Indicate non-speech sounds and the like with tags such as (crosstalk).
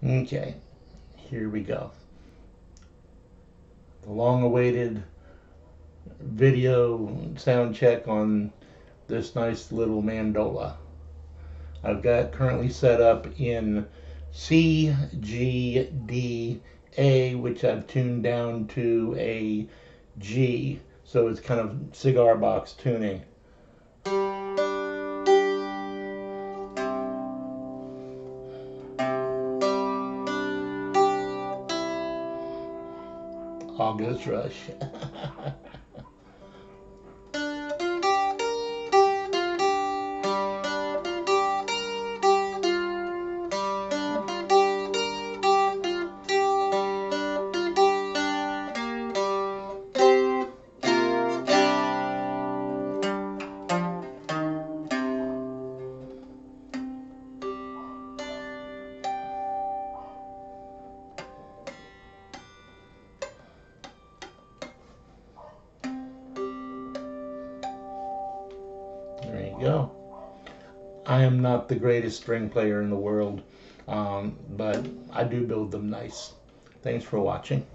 Hmm. Okay, here we go. The long awaited video sound check on this nice little mandola. I've got currently set up in C, G, D, A, which I've tuned down to a G. So it's kind of cigar box tuning. August Rush. (laughs) Go. I am not the greatest string player in the world, um, but I do build them nice. Thanks for watching.